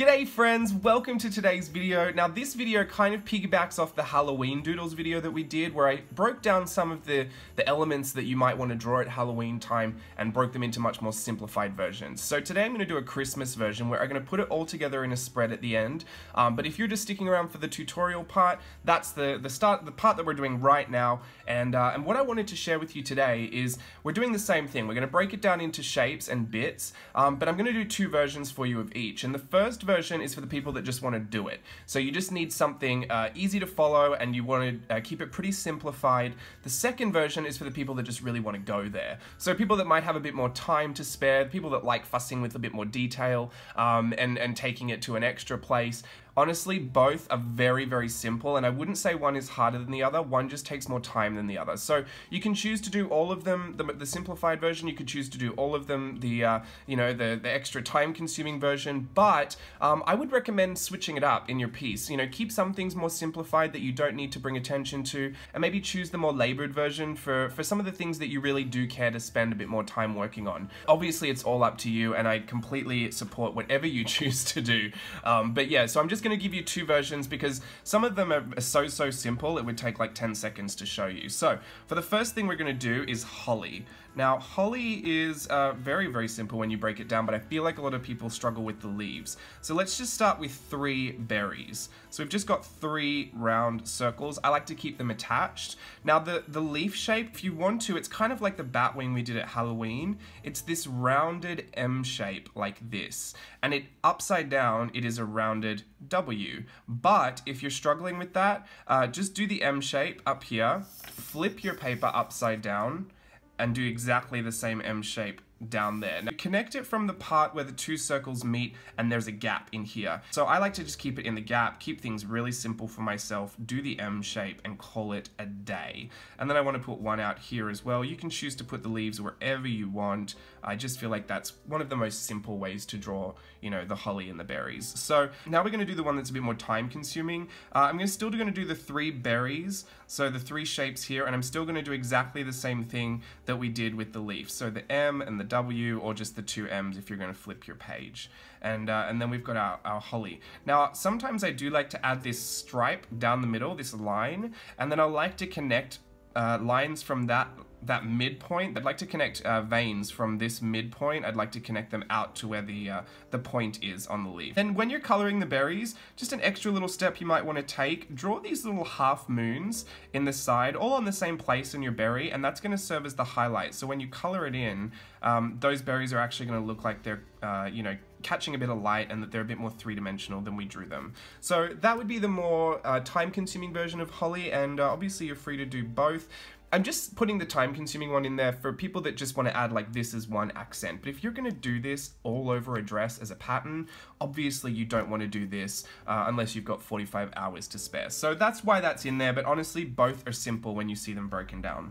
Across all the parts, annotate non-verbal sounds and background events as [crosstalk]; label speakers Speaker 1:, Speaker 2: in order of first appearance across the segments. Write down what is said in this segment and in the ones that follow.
Speaker 1: G'day friends, welcome to today's video. Now this video kind of piggybacks off the Halloween Doodles video that we did where I broke down some of the, the elements that you might want to draw at Halloween time and broke them into much more simplified versions. So today I'm going to do a Christmas version where I'm going to put it all together in a spread at the end. Um, but if you're just sticking around for the tutorial part, that's the, the start, the part that we're doing right now. And, uh, and what I wanted to share with you today is we're doing the same thing. We're going to break it down into shapes and bits, um, but I'm going to do two versions for you of each. And the first version is for the people that just want to do it. So you just need something uh, easy to follow and you want to uh, keep it pretty simplified. The second version is for the people that just really want to go there. So people that might have a bit more time to spare, people that like fussing with a bit more detail um, and, and taking it to an extra place. Honestly, both are very, very simple, and I wouldn't say one is harder than the other. One just takes more time than the other. So you can choose to do all of them, the, the simplified version. You could choose to do all of them, the uh, you know the the extra time-consuming version. But um, I would recommend switching it up in your piece. You know, keep some things more simplified that you don't need to bring attention to, and maybe choose the more labored version for for some of the things that you really do care to spend a bit more time working on. Obviously, it's all up to you, and I completely support whatever you [laughs] choose to do. Um, but yeah, so I'm just just going to give you two versions because some of them are so, so simple, it would take like 10 seconds to show you. So, for the first thing we're going to do is holly. Now, holly is uh, very, very simple when you break it down, but I feel like a lot of people struggle with the leaves. So let's just start with three berries. So we've just got three round circles. I like to keep them attached. Now, the, the leaf shape, if you want to, it's kind of like the bat wing we did at Halloween. It's this rounded M shape like this. And it upside down, it is a rounded W. But if you're struggling with that, uh, just do the M shape up here, flip your paper upside down, and do exactly the same M shape down there. Now connect it from the part where the two circles meet and there's a gap in here. So I like to just keep it in the gap, keep things really simple for myself, do the M shape and call it a day. And then I want to put one out here as well. You can choose to put the leaves wherever you want. I just feel like that's one of the most simple ways to draw, you know, the holly and the berries. So now we're going to do the one that's a bit more time consuming. Uh, I'm still going to do the three berries, so the three shapes here, and I'm still going to do exactly the same thing that we did with the leaf. So the M and the W or just the two M's if you're going to flip your page. And, uh, and then we've got our, our holly. Now, sometimes I do like to add this stripe down the middle, this line, and then I like to connect uh, lines from that that midpoint. I'd like to connect uh, veins from this midpoint. I'd like to connect them out to where the uh, the point is on the leaf. And when you're coloring the berries, just an extra little step you might want to take, draw these little half moons in the side, all on the same place in your berry, and that's going to serve as the highlight. So when you color it in, um, those berries are actually going to look like they're, uh, you know, catching a bit of light and that they're a bit more three-dimensional than we drew them. So that would be the more uh, time-consuming version of Holly, and uh, obviously you're free to do both. I'm just putting the time consuming one in there for people that just want to add like this as one accent. But if you're going to do this all over a dress as a pattern, obviously you don't want to do this uh, unless you've got 45 hours to spare. So that's why that's in there, but honestly both are simple when you see them broken down.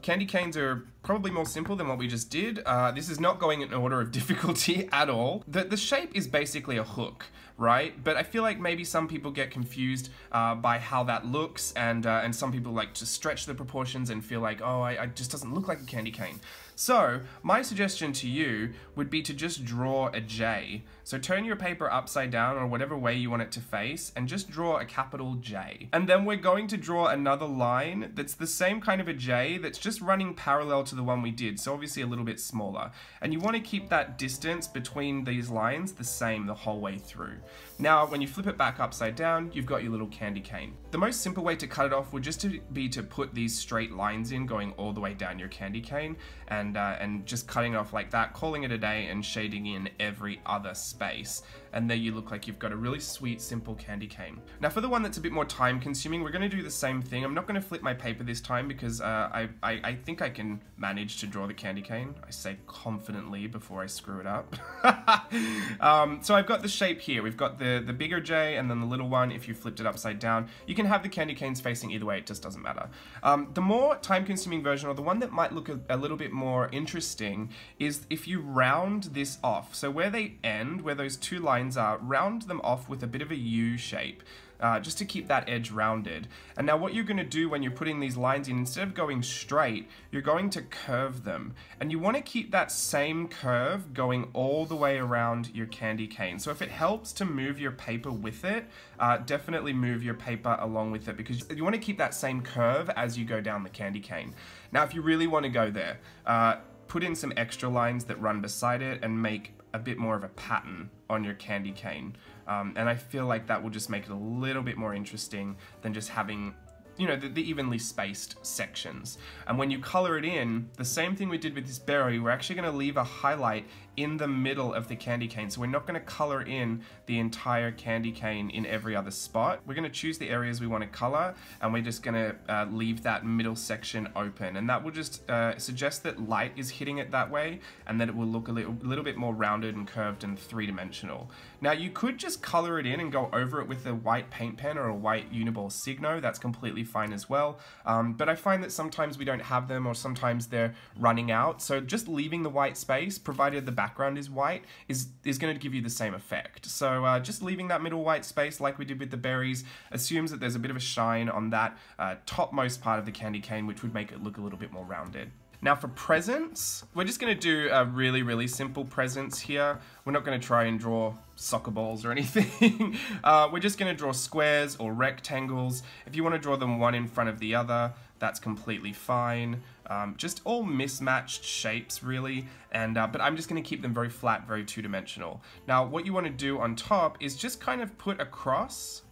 Speaker 1: Candy canes are probably more simple than what we just did. Uh, this is not going in order of [laughs] difficulty at all. The, the shape is basically a hook, right? But I feel like maybe some people get confused uh, by how that looks and, uh, and some people like to stretch the proportions and feel like, oh, I, I just doesn't look like a candy cane. So, my suggestion to you would be to just draw a J. So turn your paper upside down or whatever way you want it to face and just draw a capital J. And then we're going to draw another line that's the same kind of a J that's just running parallel to the one we did, so obviously a little bit smaller. And you want to keep that distance between these lines the same the whole way through. Now, when you flip it back upside down, you've got your little candy cane. The most simple way to cut it off would just to be to put these straight lines in going all the way down your candy cane and, uh, and just cutting off like that, calling it a day and shading in every other space and there you look like you've got a really sweet, simple candy cane. Now for the one that's a bit more time consuming, we're gonna do the same thing. I'm not gonna flip my paper this time because uh, I, I, I, think I can manage to draw the candy cane. I say confidently before I screw it up. [laughs] um, so I've got the shape here. We've got the, the bigger J and then the little one if you flipped it upside down. You can have the candy canes facing either way, it just doesn't matter. Um, the more time consuming version, or the one that might look a, a little bit more interesting, is if you round this off. So where they end, where those two lines lines are, round them off with a bit of a U shape. uh, just to keep that edge rounded. And now what you're going to do when you're putting these lines in, instead of going straight, you're going to curve them. And you want to keep that same curve going all the way around your candy cane. So if it helps to move your paper with it, uh, definitely move your paper along with it because you want to keep that same curve as you go down the candy cane. Now if you really want to go there, uh, put in some extra lines that run beside it and make a bit more of a pattern on your candy cane. Um, and I feel like that will just make it a little bit more interesting than just having you know, the, the, evenly spaced sections. And when you color it in, the same thing we did with this berry, we're actually going to leave a highlight in the middle of the candy cane. So we're not going to color in the entire candy cane in every other spot. We're going to choose the areas we want to color and we're just going to uh, leave that middle section open. And that will just uh, suggest that light is hitting it that way and that it will look a little, little bit more rounded and curved and three-dimensional. Now you could just color it in and go over it with a white paint pen or a white Uniball Signo. That's completely fine as well. Um, but I find that sometimes we don't have them or sometimes they're running out. So just leaving the white space, provided the background is white, is, is going to give you the same effect. So uh, just leaving that middle white space like we did with the berries assumes that there's a bit of a shine on that uh, topmost part of the candy cane, which would make it look a little bit more rounded. Now for presents, we're just going to do a really, really simple presents here. We're not going to try and draw soccer balls or [laughs] anything. uh, we're just going to draw squares or rectangles. If you want to draw them one in front of the other, that's completely fine. Um, just all mismatched shapes really, and uh, but I'm just going to keep them very flat, very two-dimensional. Now what you want to do on top is just kind of put across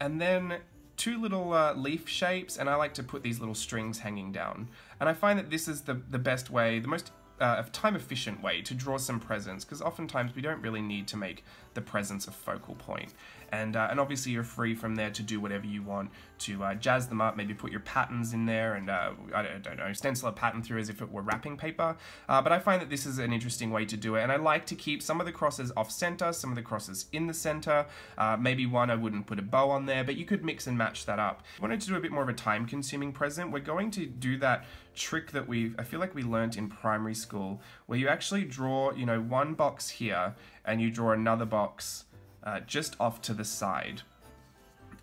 Speaker 1: and then two little uh, leaf shapes and I like to put these little strings hanging down. And I find that this is the, the best way, the most uh, time efficient way to draw some presents because oftentimes we don't really need to make the presents a focal point. And, uh, and obviously you're free from there to do whatever you want to uh, jazz them up, maybe put your patterns in there and uh, I, don't, I, don't, know, stencil a pattern through as if it were wrapping paper. Uh, but I find that this is an interesting way to do it and I like to keep some of the crosses off center, some of the crosses in the center. Uh, maybe one I wouldn't put a bow on there, but you could mix and match that up. You wanted to do a bit more of a time consuming present, we're going to do that trick that we I feel like we learned in primary school where you actually draw, you know, one box here and you draw another box uh, just off to the side.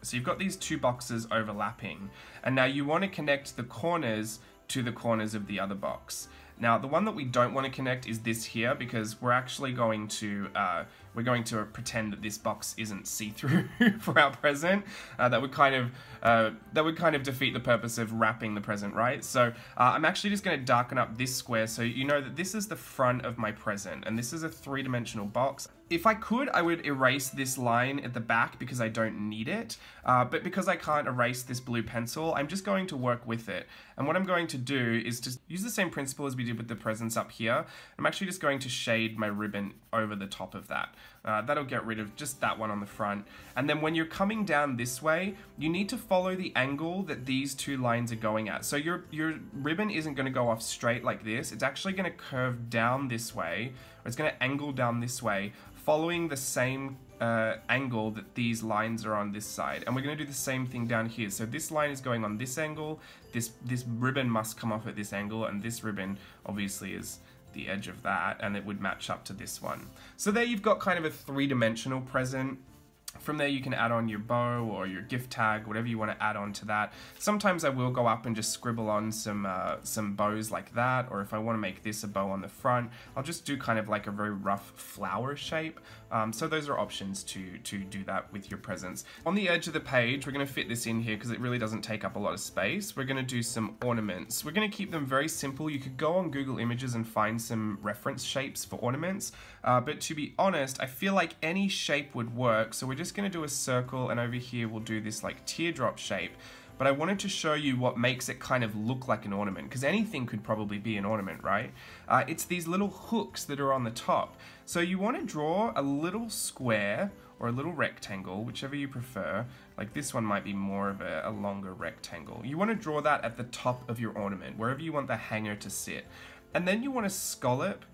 Speaker 1: So you've got these two boxes overlapping and now you want to connect the corners to the corners of the other box. Now the one that we don't want to connect is this here because we're actually going to uh, we're going to pretend that this box isn't see-through [laughs] for our present. Uh, that would kind of uh, that would kind of defeat the purpose of wrapping the present, right? So uh, I'm actually just going to darken up this square so you know that this is the front of my present and this is a three-dimensional box. If I could, I would erase this line at the back because I don't need it, uh, but because I can't erase this blue pencil, I'm just going to work with it. And what I'm going to do is just use the same principle as we did with the presents up here. I'm actually just going to shade my ribbon over the top of that. Uh, that'll get rid of just that one on the front. And then when you're coming down this way, you need to follow the angle that these two lines are going at. So your, your ribbon isn't going to go off straight like this. It's actually going to curve down this way, or it's going to angle down this way, following the same uh, angle that these lines are on this side. And we're going to do the same thing down here. So this line is going on this angle, this, this ribbon must come off at this angle, and this ribbon obviously is the edge of that and it would match up to this one. So there you've got kind of a three-dimensional present from there you can add on your bow or your gift tag, whatever you want to add on to that. Sometimes I will go up and just scribble on some uh, some bows like that, or if I want to make this a bow on the front, I'll just do kind of like a very rough flower shape. Um, so those are options to, to do that with your presents. On the edge of the page, we're going to fit this in here because it really doesn't take up a lot of space. We're going to do some ornaments. We're going to keep them very simple. You could go on Google Images and find some reference shapes for ornaments, uh, but to be honest, I feel like any shape would work, so we're just going to do a circle, and over here we'll do this like teardrop shape but I wanted to show you what makes it kind of look like an ornament, because anything could probably be an ornament, right? Uh, it's these little hooks that are on the top. So you want to draw a little square or a little rectangle, whichever you prefer. Like this one might be more of a, a longer rectangle. You want to draw that at the top of your ornament, wherever you want the hanger to sit. And then you want to scallop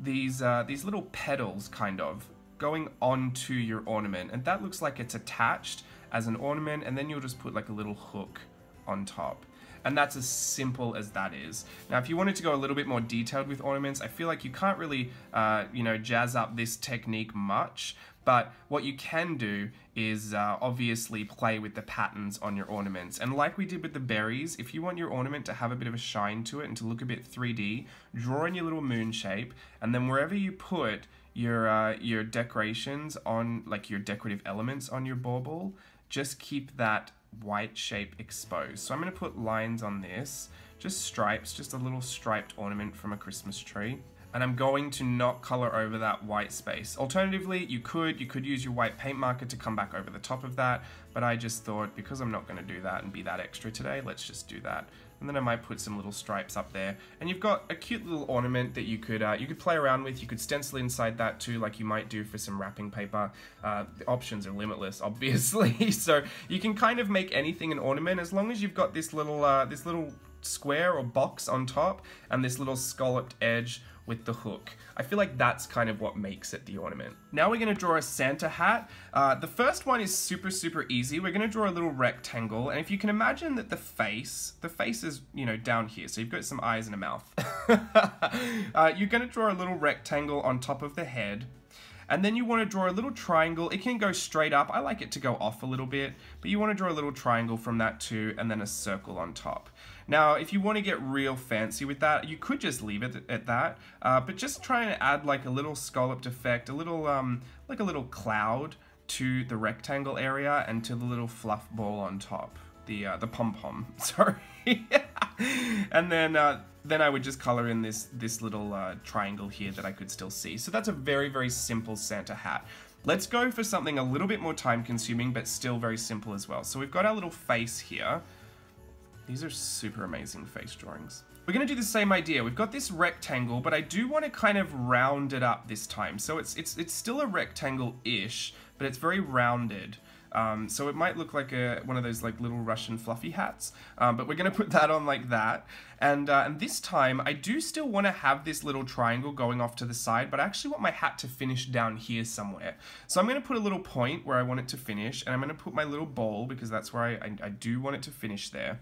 Speaker 1: these, uh, these little petals, kind of, going onto your ornament. And that looks like it's attached as an ornament and then you'll just put like a little hook on top. And that's as simple as that is. Now, if you wanted to go a little bit more detailed with ornaments, I feel like you can't really, uh, you know, jazz up this technique much. But what you can do is uh, obviously play with the patterns on your ornaments. And like we did with the berries, if you want your ornament to have a bit of a shine to it and to look a bit 3D, draw in your little moon shape, and then wherever you put your uh, your decorations on, like your decorative elements on your bauble, just keep that white shape exposed. So I'm going to put lines on this, just stripes, just a little striped ornament from a Christmas tree. And I'm going to not color over that white space. Alternatively, you could, you could use your white paint marker to come back over the top of that, but I just thought because I'm not going to do that and be that extra today, let's just do that. And then I might put some little stripes up there. And you've got a cute little ornament that you could uh, you could play around with. You could stencil inside that too, like you might do for some wrapping paper. Uh, the options are limitless, [laughs] obviously. so you can kind of make anything an ornament as long as you've got this little uh, this little square or box on top and this little scalloped edge with the hook. I feel like that's kind of what makes it the ornament. Now we're gonna draw a Santa hat. Uh, the first one is super, super easy. We're gonna draw a little rectangle, and if you can imagine that the face, the face is, you know, down here, so you've got some eyes and a mouth. [laughs] [laughs] uh, you're gonna draw a little rectangle on top of the head, and then you want to draw a little triangle. It can go straight up. I like it to go off a little bit, but you want to draw a little triangle from that too, and then a circle on top. Now, if you want to get real fancy with that, you could just leave it at that, uh, but just try and add like a little scalloped effect, a little, um, like a little cloud to the rectangle area and to the little fluff ball on top. The, uh, the pom-pom, [laughs] sorry. and then, uh, then I would just color in this, this little uh, triangle here that I could still see. So that's a very, very simple Santa hat. Let's go for something a little bit more time consuming, but still very simple as well. So we've got our little face here. These are super amazing face drawings. We're going to do the same idea. We've got this rectangle, but I do want to kind of round it up this time. So it's it's it's still a rectangle-ish, but it's very rounded. Um, so it might look like a one of those like little Russian fluffy hats, um, but we're going to put that on like that. And, uh, and this time, I do still want to have this little triangle going off to the side, but I actually want my hat to finish down here somewhere. So I'm going to put a little point where I want it to finish, and I'm going to put my little bowl, because that's where I, I, I do want it to finish there.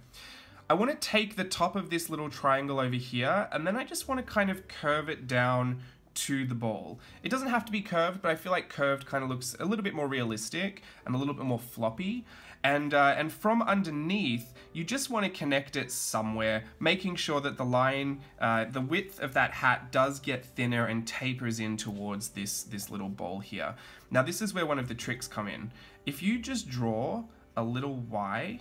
Speaker 1: I want to take the top of this little triangle over here, and then I just want to kind of curve it down to the ball. It doesn't have to be curved, but I feel like curved kind of looks a little bit more realistic and a little bit more floppy. And, uh, and from underneath, you just want to connect it somewhere, making sure that the line, uh, the width of that hat does get thinner and tapers in towards this, this little ball here. Now this is where one of the tricks come in. If you just draw a little Y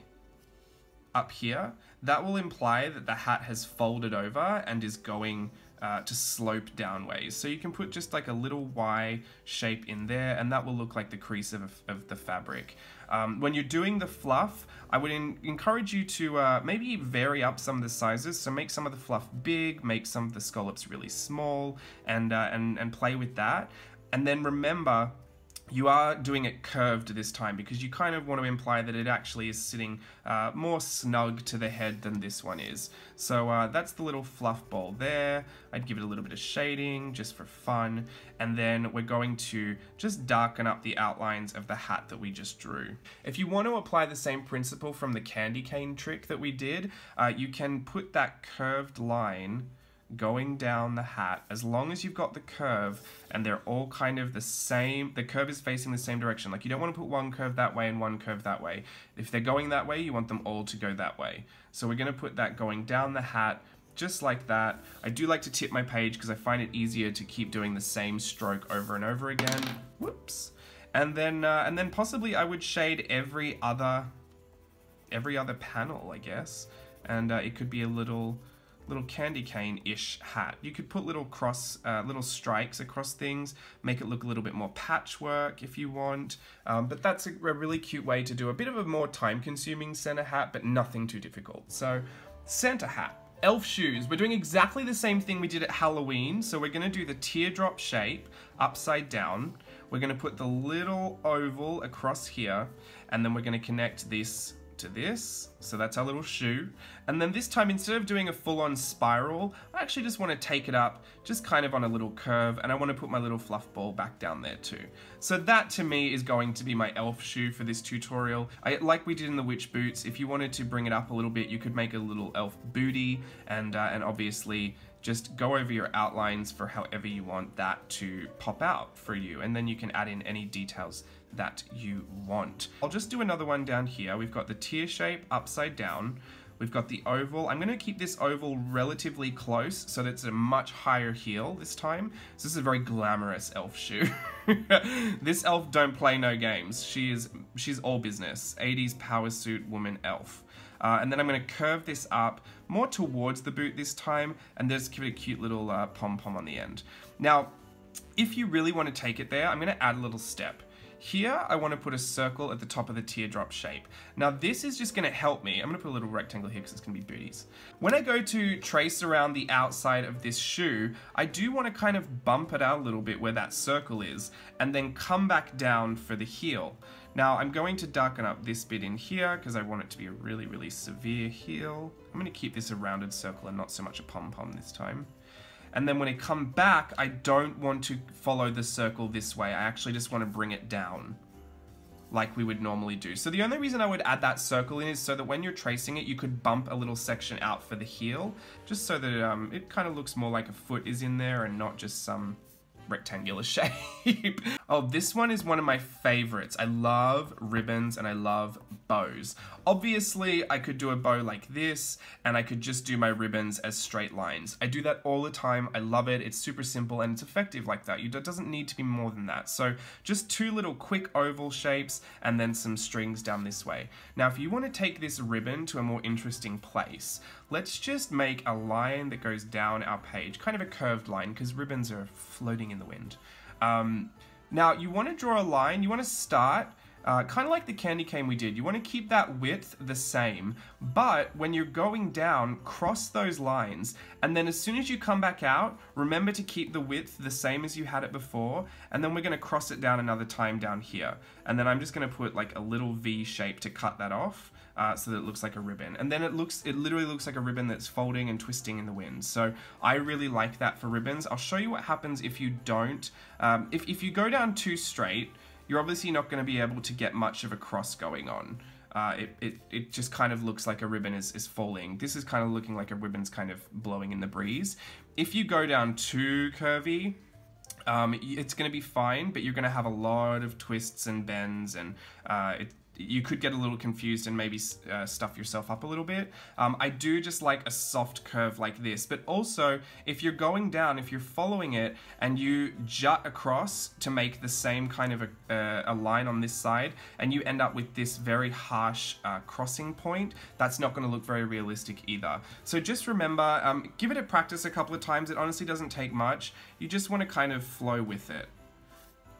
Speaker 1: up here, that will imply that the hat has folded over and is going uh, to slope downways. So you can put just like a little Y shape in there and that will look like the crease of, of the fabric. Um, when you're doing the fluff, I would encourage you to uh, maybe vary up some of the sizes. So make some of the fluff big, make some of the scallops really small and, uh, and, and play with that. And then remember, you are doing it curved this time because you kind of want to imply that it actually is sitting uh, more snug to the head than this one is. So uh, that's the little fluff ball there. I'd give it a little bit of shading just for fun. And then we're going to just darken up the outlines of the hat that we just drew. If you want to apply the same principle from the candy cane trick that we did, uh, you can put that curved line going down the hat, as long as you've got the curve and they're all kind of the same, the curve is facing the same direction. Like you don't want to put one curve that way and one curve that way. If they're going that way, you want them all to go that way. So we're going to put that going down the hat, just like that. I do like to tip my page because I find it easier to keep doing the same stroke over and over again. Whoops. And then, uh, and then possibly I would shade every other, every other panel, I guess. And uh, it could be a little, little candy cane-ish hat. You could put little cross, uh, little strikes across things, make it look a little bit more patchwork if you want. Um, but that's a, a, really cute way to do a bit of a more time-consuming Santa hat, but nothing too difficult. So, Santa hat. Elf shoes. We're doing exactly the same thing we did at Halloween. So we're going to do the teardrop shape upside down. We're going to put the little oval across here, and then we're going to connect this to this. So that's our little shoe. And then this time, instead of doing a full-on spiral, I actually just want to take it up just kind of on a little curve and I want to put my little fluff ball back down there too. So that to me is going to be my elf shoe for this tutorial. I, like we did in the witch boots, if you wanted to bring it up a little bit, you could make a little elf booty and, uh, and obviously just go over your outlines for however you want that to pop out for you and then you can add in any details that you want. I'll just do another one down here. We've got the tear shape upside down. We've got the oval. I'm going to keep this oval relatively close so that it's a much higher heel this time. So this is a very glamorous elf shoe. [laughs] this elf don't play no games. She is she's all business. 80s power suit woman elf. Uh, and then I'm going to curve this up more towards the boot this time and just give it a cute little uh, pom-pom on the end. Now, if you really want to take it there, I'm going to add a little step. Here, I want to put a circle at the top of the teardrop shape. Now this is just going to help me. I'm going to put a little rectangle here because it's going to be booties. When I go to trace around the outside of this shoe, I do want to kind of bump it out a little bit where that circle is, and then come back down for the heel. Now I'm going to darken up this bit in here because I want it to be a really, really severe heel. I'm going to keep this a rounded circle and not so much a pom-pom this time. And then when I come back, I don't want to follow the circle this way. I actually just want to bring it down like we would normally do. So the only reason I would add that circle in is so that when you're tracing it, you could bump a little section out for the heel, just so that um, it kind of looks more like a foot is in there and not just some rectangular [laughs] shape. oh, this one is one of my favorites. I love ribbons and I love bows. Obviously, I could do a bow like this and I could just do my ribbons as straight lines. I do that all the time. I love it. It's super simple and it's effective like that. It doesn't need to be more than that. So just two little quick oval shapes and then some strings down this way. Now, if you want to take this ribbon to a more interesting place, let's just make a line that goes down our page, kind of a curved line because ribbons are floating in the wind. Um, now, you want to draw a line, you want to start uh, kind of like the candy cane we did, you want to keep that width the same, but when you're going down, cross those lines, and then as soon as you come back out, remember to keep the width the same as you had it before, and then we're going to cross it down another time down here. And then I'm just going to put like a little V shape to cut that off. Uh, so that it looks like a ribbon. And then it looks, it literally looks like a ribbon that's folding and twisting in the wind. So I really like that for ribbons. I'll show you what happens if you don't. Um, if, if you go down too straight, you're obviously not going to be able to get much of a cross going on. Uh, it, it, it just kind of looks like a ribbon is, is falling. This is kind of looking like a ribbon's kind of blowing in the breeze. If you go down too curvy, um, it's going to be fine, but you're going to have a lot of twists and bends, and uh, it, you could get a little confused and maybe uh, stuff yourself up a little bit. Um, I do just like a soft curve like this, but also if you're going down, if you're following it and you jut across to make the same kind of a, uh, a line on this side and you end up with this very harsh uh, crossing point, that's not going to look very realistic either. So just remember, um, give it a practice a couple of times. It honestly doesn't take much. You just want to kind of flow with it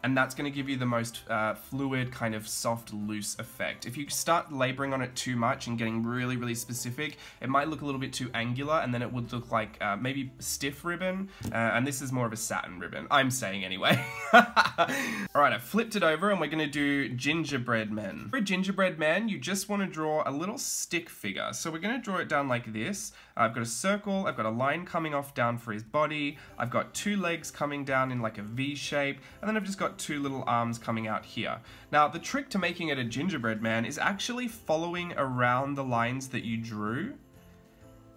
Speaker 1: and that's going to give you the most uh, fluid, kind of soft, loose effect. If you start laboring on it too much and getting really, really specific, it might look a little bit too angular, and then it would look like uh, maybe stiff ribbon, uh, and this is more of a satin ribbon. I'm saying anyway. [laughs] Alright, I flipped it over, and we're going to do gingerbread men. For a gingerbread man, you just want to draw a little stick figure. So we're going to draw it down like this. I've got a circle, I've got a line coming off down for his body, I've got two legs coming down in like a V shape, and then I've just got two little arms coming out here. Now, the trick to making it a gingerbread man is actually following around the lines that you drew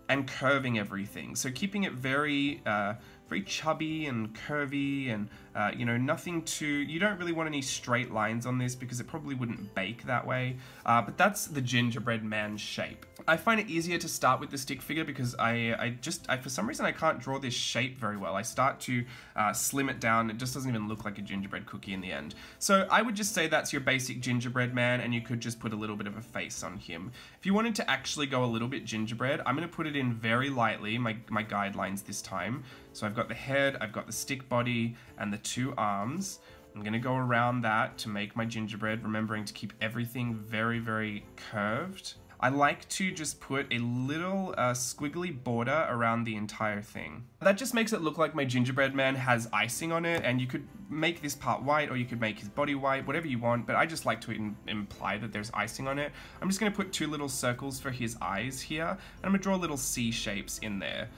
Speaker 1: and curving everything. So keeping it very, uh, very chubby and curvy and uh, you know, nothing too, you don't really want any straight lines on this because it probably wouldn't bake that way, uh, but that's the gingerbread man shape. I find it easier to start with the stick figure because I, I just, I, for some reason I can't draw this shape very well. I start to uh, slim it down, it just doesn't even look like a gingerbread cookie in the end. So I would just say that's your basic gingerbread man and you could just put a little bit of a face on him. If you wanted to actually go a little bit gingerbread, I'm going to put it in very lightly, my, my guidelines this time. So I've got the head, I've got the stick body, and the two arms. I'm going to go around that to make my gingerbread, remembering to keep everything very, very curved. I like to just put a little uh, squiggly border around the entire thing. That just makes it look like my gingerbread man has icing on it and you could make this part white or you could make his body white, whatever you want, but I just like to imply that there's icing on it. I'm just going to put two little circles for his eyes here and I'm to draw little C shapes in there.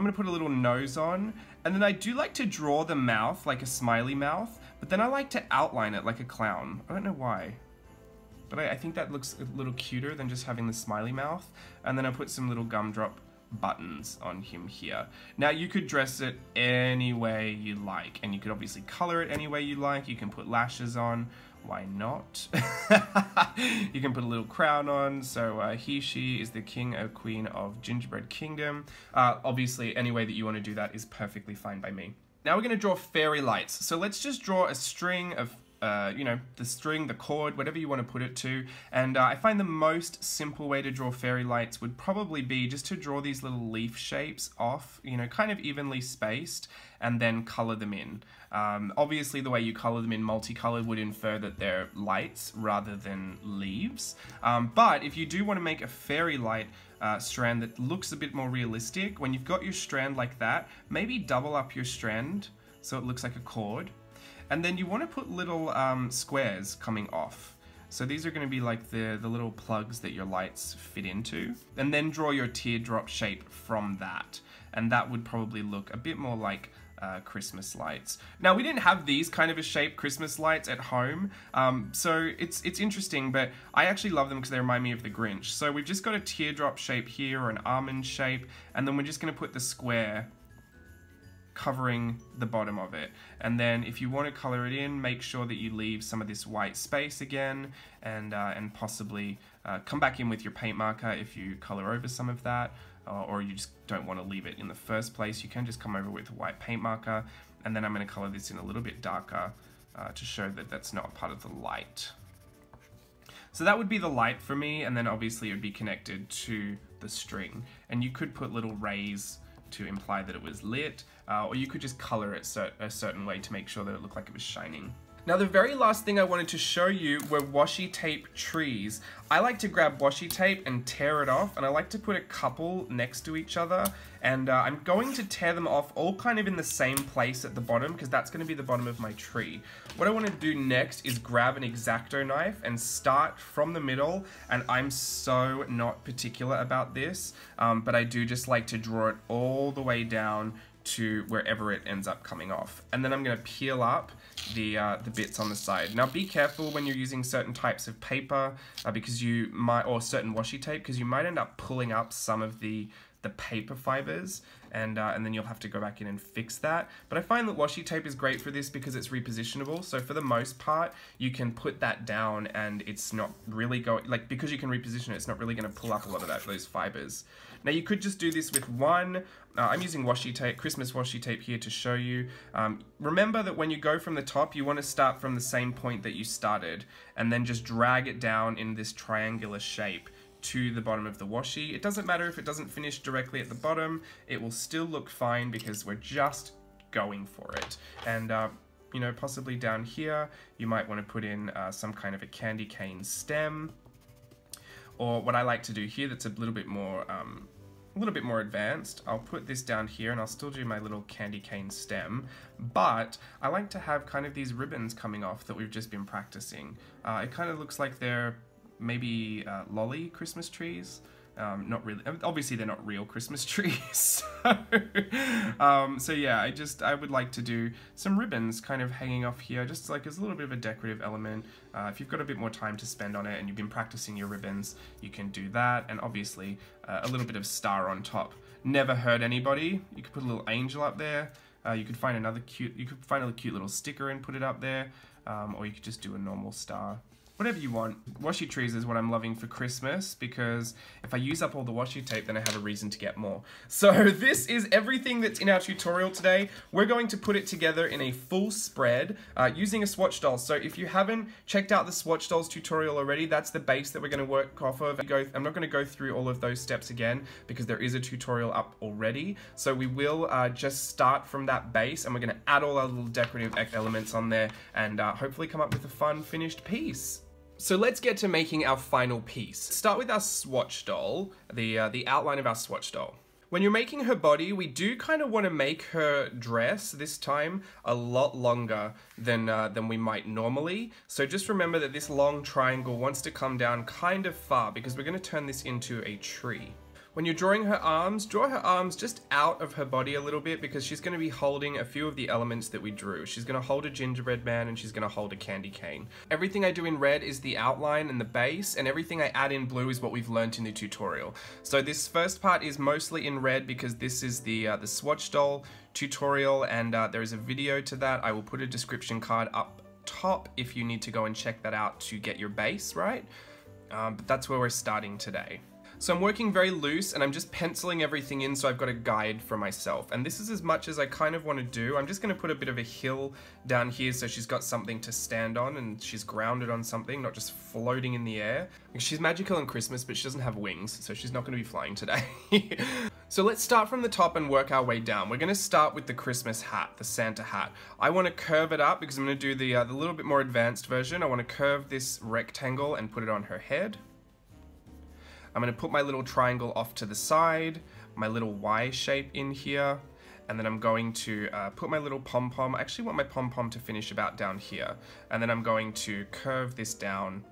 Speaker 1: I'm to put a little nose on and then I do like to draw the mouth like a smiley mouth, but then I like to outline it like a clown. I don't know why. But I, I, think that looks a little cuter than just having the smiley mouth. And then I put some little gumdrop buttons on him here. Now you could dress it any way you like, and you could obviously color it any way you like. You can put lashes on, why not? [laughs] you can put a little crown on, so uh, he, she is the king or queen of Gingerbread Kingdom. Uh, obviously, any way that you want to do that is perfectly fine by me. Now we're going to draw fairy lights. So let's just draw a string of uh, you know, the string, the cord, whatever you want to put it to. And uh, I find the most simple way to draw fairy lights would probably be just to draw these little leaf shapes off, you know, kind of evenly spaced, and then color them in. Um, obviously, the way you color them in multicolored would infer that they're lights rather than leaves. Um, but if you do want to make a fairy light, uh, strand that looks a bit more realistic, when you've got your strand like that, maybe double up your strand so it looks like a cord and then you want to put little um, squares coming off. So these are going to be like the, the little plugs that your lights fit into. And then draw your teardrop shape from that. And that would probably look a bit more like uh, Christmas lights. Now we didn't have these kind of a shape Christmas lights at home, um, so it's it's interesting, but I actually love them because they remind me of the Grinch. So we've just got a teardrop shape here or an almond shape, and then we're just going to put the square covering the bottom of it. And then if you want to color it in, make sure that you leave some of this white space again and, uh, and possibly uh, come back in with your paint marker if you color over some of that uh, or you just don't want to leave it in the first place. You can just come over with a white paint marker and then I'm going to color this in a little bit darker uh, to show that that's not part of the light. So that would be the light for me, and then obviously it would be connected to the string. And you could put little rays to imply that it was lit, uh, or you could just color it a certain way to make sure that it looked like it was shining. Now the very last thing I wanted to show you were washi tape trees. I like to grab washi tape and tear it off and I like to put a couple next to each other and uh, I'm going to tear them off all kind of in the same place at the bottom because that's going to be the bottom of my tree. What I want to do next is grab an X-Acto knife and start from the middle and I'm so not particular about this um, but I do just like to draw it all the way down to wherever it ends up coming off. And then I'm going to peel up the, uh, the bits on the side. Now be careful when you're using certain types of paper uh, because you might, or certain washi tape, because you might end up pulling up some of the the paper fibers and uh, and then you'll have to go back in and fix that but I find that washi tape is great for this because it's repositionable so for the most part you can put that down and it's not really going like because you can reposition it it's not really going to pull up a lot of that those fibers now you could just do this with one. Uh, I'm using washi tape, Christmas washi tape here to show you. Um, remember that when you go from the top, you want to start from the same point that you started and then just drag it down in this triangular shape to the bottom of the washi. It doesn't matter if it doesn't finish directly at the bottom, it will still look fine because we're just going for it. And uh, you know, possibly down here, you might want to put in uh, some kind of a candy cane stem or what I like to do here that's a little bit more um, a little bit more advanced. I'll put this down here and I'll still do my little candy cane stem, but I like to have kind of these ribbons coming off that we've just been practicing. Uh, it kind of looks like they're maybe uh, lolly Christmas trees. Um, not really. Obviously, they're not real Christmas [laughs] trees. so, um, so yeah, I just I would like to do some ribbons kind of hanging off here, just like as a little bit of a decorative element. Uh, if you've got a bit more time to spend on it and you've been practicing your ribbons, you can do that. And obviously, uh, a little bit of star on top. Never hurt anybody. You could put a little angel up there. Uh, you could find another cute. You could find a cute little sticker and put it up there, um, or you could just do a normal star whatever you want. Washi trees is what I'm loving for Christmas because if I use up all the washi tape, then I have a reason to get more. [laughs] So this is everything that's in our tutorial today. We're going to put it together in a full spread uh, using a swatch doll. So if you haven't checked out the swatch dolls tutorial already, that's the base that we're going to work off of. I'm not going to go through all of those steps again because there is a tutorial up already. So we will uh, just start from that base and we're going to add all our little decorative elements on there and uh, hopefully come up with a fun finished piece. So let's get to making our final piece. Start with our swatch doll, the, uh, the outline of our swatch doll. When you're making her body, we do kind of want to make her dress this time a lot longer than, uh, than we might normally. So just remember that this long triangle wants to come down kind of far because we're going to turn this into a tree. When you're drawing her arms, draw her arms just out of her body a little bit because she's going to be holding a few of the elements that we drew. She's going to hold a gingerbread man and she's going to hold a candy cane. Everything I do in red is the outline and the base and everything I add in blue is what we've learned in the tutorial. So this first part is mostly in red because this is the, uh, the swatch doll tutorial and uh, there is a video to that. I will put a description card up top if you need to go and check that out to get your base right. Um, but that's where we're starting today. So I'm working very loose and I'm just penciling everything in so I've got a guide for myself. And this is as much as I kind of want to do. I'm just going to put a bit of a hill down here so she's got something to stand on and she's grounded on something, not just floating in the air. She's magical in Christmas, but she doesn't have wings, so she's not going to be flying today. [laughs] so let's start from the top and work our way down. We're going to start with the Christmas hat, the Santa hat. I want to curve it up because I'm going to do the, uh, the little bit more advanced version. I want to curve this rectangle and put it on her head. I'm going to put my little triangle off to the side, my little Y shape in here, and then I'm going to uh, put my little pom-pom, I actually want my pom-pom to finish about down here, and then I'm going to curve this down.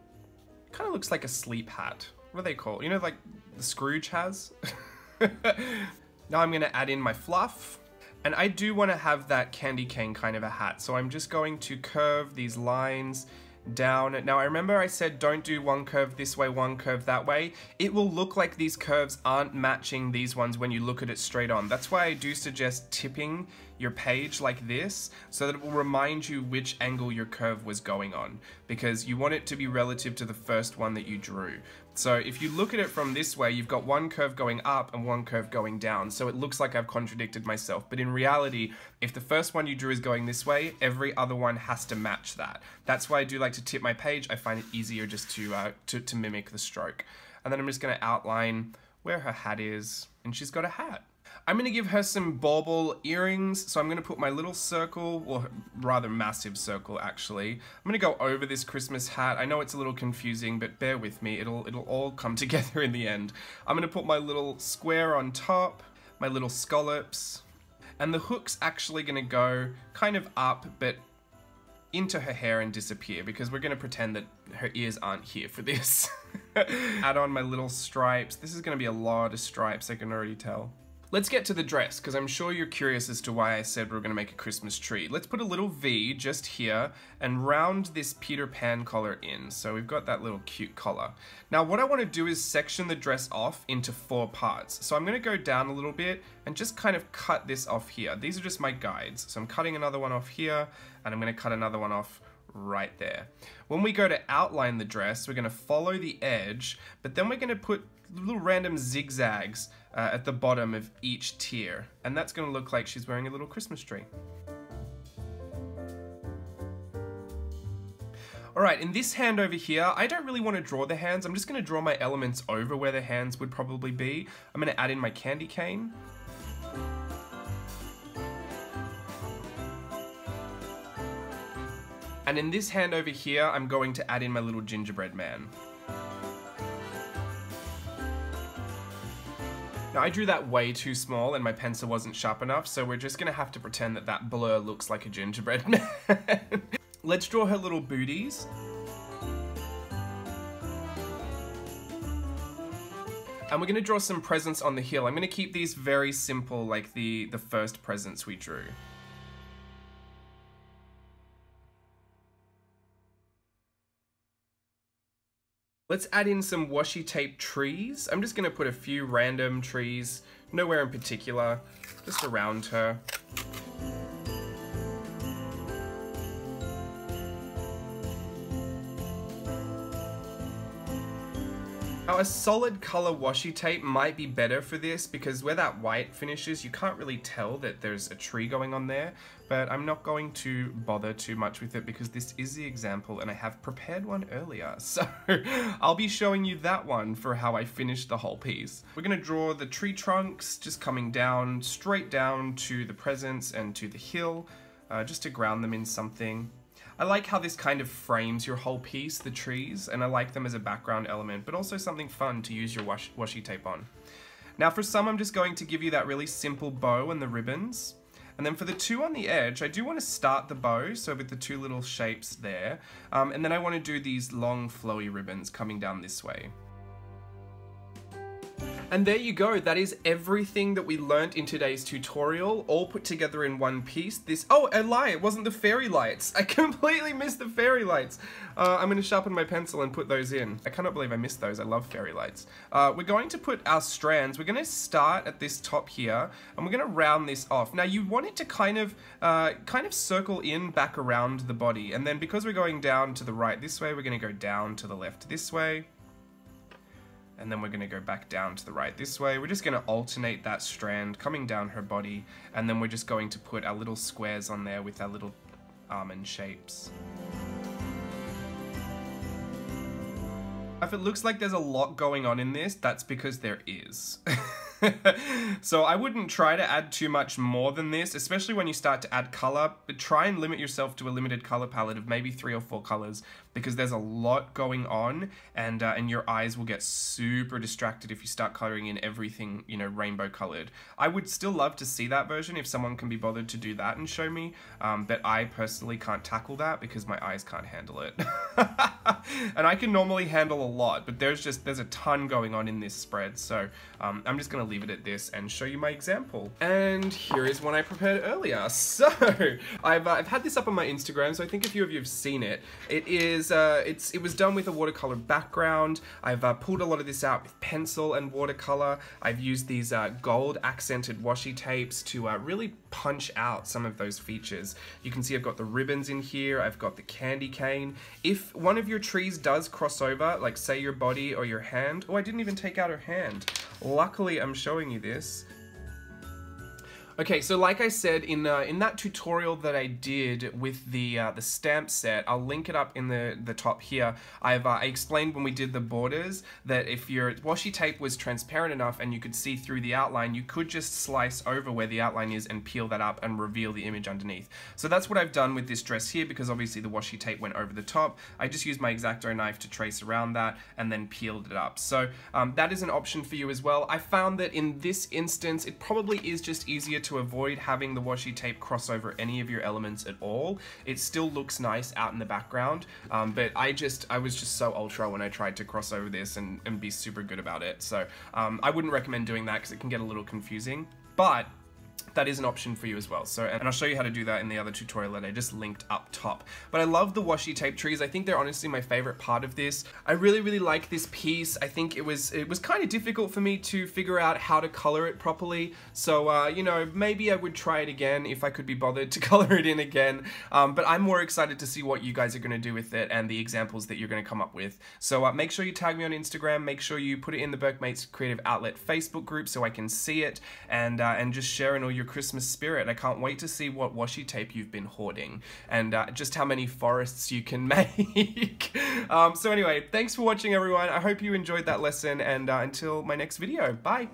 Speaker 1: Kind of looks like a sleep hat. What are they called? You know, like the Scrooge has? [laughs] now I'm going to add in my fluff, and I do want to have that candy cane kind of a hat, so I'm just going to curve these lines down. Now I remember I said don't do one curve this way, one curve that way. It will look like these curves aren't matching these ones when you look at it straight on. That's why I do suggest tipping your page like this so that it will remind you which angle your curve was going on because you want it to be relative to the first one that you drew. So if you look at it from this way, you've got one curve going up and one curve going down. So it looks like I've contradicted myself. But in reality, if the first one you drew is going this way, every other one has to match that. That's why I do like to tip my page. I find it easier just to, uh, to, to mimic the stroke. And then I'm just gonna outline where her hat is. And she's got a hat. I'm going to give her some bauble earrings, so I'm going to put my little circle, or rather massive circle actually. I'm going to go over this Christmas hat. I know it's a little confusing, but bear with me, it'll, it'll all come [laughs] together in the end. I'm going to put my little square on top, my little scallops, and the hook's actually going to go kind of up, but into her hair and disappear because we're going to pretend that her ears aren't here for this. [laughs] Add on my little stripes. This is going to be a lot of stripes, I can already tell. Let's get to the dress, because I'm sure you're curious as to why I said we are going to make a Christmas tree. Let's put a little V just here and round this Peter Pan collar in. So we've got that little cute collar. Now what I want to do is section the dress off into four parts. So I'm going to go down a little bit and just kind of cut this off here. These are just my guides. So I'm cutting another one off here and I'm going to cut another one off right there. When we go to outline the dress, we're going to follow the edge, but then we're going to put little random zigzags uh, at the bottom of each tier. And that's going to look like she's wearing a little Christmas tree. Alright, in this hand over here, I don't really want to draw the hands. I'm just going to draw my elements over where the hands would probably be. I'm going to add in my candy cane. And in this hand over here, I'm going to add in my little gingerbread man. Now I drew that way too small and my pencil wasn't sharp enough, so we're just gonna have to pretend that that blur looks like a gingerbread [laughs] man. Let's draw her little booties. And we're gonna draw some presents on the heel. I'm gonna keep these very simple, like the, the first presents we drew. Let's add in some washi tape trees. I'm just gonna put a few random trees, nowhere in particular, just around her. Now a solid color washi tape might be better for this because where that white finishes you can't really tell that there's a tree going on there but I'm not going to bother too much with it because this is the example and I have prepared one earlier [laughs] so I'll be showing you that one for how I finished the whole piece. We're going to draw the tree trunks just coming down straight down to the presents and to the hill uh, just to ground them in something. I like how this kind of frames your whole piece, the trees, and I like them as a background element, but also something fun to use your wash washi tape on. Now for some, I'm just going to give you that really simple bow and the ribbons. And then for the two on the edge, I do want to start the bow, so with the two little shapes there. Um, and then I want to do these long flowy ribbons coming down this way. And there you go, that is everything that we learnt in today's tutorial, all put together in one piece. This, oh, a lie, it wasn't the fairy lights. [laughs] I completely missed the fairy lights. Uh, I'm gonna sharpen my pencil and put those in. I cannot believe I missed those, I love fairy lights. Uh, we're going to put our strands, we're gonna start at this top here, and we're gonna round this off. Now you want it to kind of, uh, kind of circle in back around the body, and then because we're going down to the right this way, we're gonna go down to the left this way and then we're going to go back down to the right this way. We're just going to alternate that strand coming down her body, and then we're just going to put our little squares on there with our little almond shapes. If it looks like there's a lot going on in this, that's because there is. [laughs] so I wouldn't try to add too much more than this, especially when you start to add color. But try and limit yourself to a limited color palette of maybe three or four colors because there's a lot going on and uh, and your eyes will get super distracted if you start coloring in everything, you know, rainbow colored. I would still love to see that version if someone can be bothered to do that and show me, um, but I personally can't tackle that because my eyes can't handle it. [laughs] and I can normally handle a lot, but there's just, there's a ton going on in this spread, so um, I'm just gonna leave it at this and show you my example. And here is one I prepared earlier. [laughs] So, I've, uh, I've had this up on my Instagram, so I think a few of you have seen it. It is, uh, it's, it was done with a watercolor background. I've uh, pulled a lot of this out with pencil and watercolor. I've used these uh, gold accented washi tapes to uh, really punch out some of those features. You can see I've got the ribbons in here, I've got the candy cane. If one of your trees does cross over, like say your body or your hand, oh I didn't even take out her hand. Luckily I'm showing you this Okay, so like I said, in uh, in that tutorial that I did with the uh, the stamp set, I'll link it up in the, the top here. I've uh, I explained when we did the borders that if your washi tape was transparent enough and you could see through the outline, you could just slice over where the outline is and peel that up and reveal the image underneath. So that's what I've done with this dress here because obviously the washi tape went over the top. I just used my X-Acto knife to trace around that and then peeled it up. So um, that is an option for you as well. I found that in this instance, it probably is just easier to to avoid having the washi tape cross over any of your elements at all. It still looks nice out in the background, um, but I just, I was just so ultra when I tried to cross over this and, and be super good about it. So um, I wouldn't recommend doing that because it can get a little confusing. But that is an option for you as well. So, and I'll show you how to do that in the other tutorial that I just linked up top. But I love the washi tape trees. I think they're honestly my favorite part of this. I really, really like this piece. I think it was, it was kind of difficult for me to figure out how to color it properly. So, uh, you know, maybe I would try it again if I could be bothered to [laughs] color it in again. Um, but I'm more excited to see what you guys are going to do with it and the examples that you're going to come up with. So uh, make sure you tag me on Instagram. Make sure you put it in the Burkemates Creative Outlet Facebook group so I can see it and, uh, and just share in all your Christmas spirit. I can't wait to see what washi tape you've been hoarding and uh, just how many forests you can [laughs] make. um, so anyway, thanks for watching everyone. I hope you enjoyed that lesson and uh, until my next video, bye.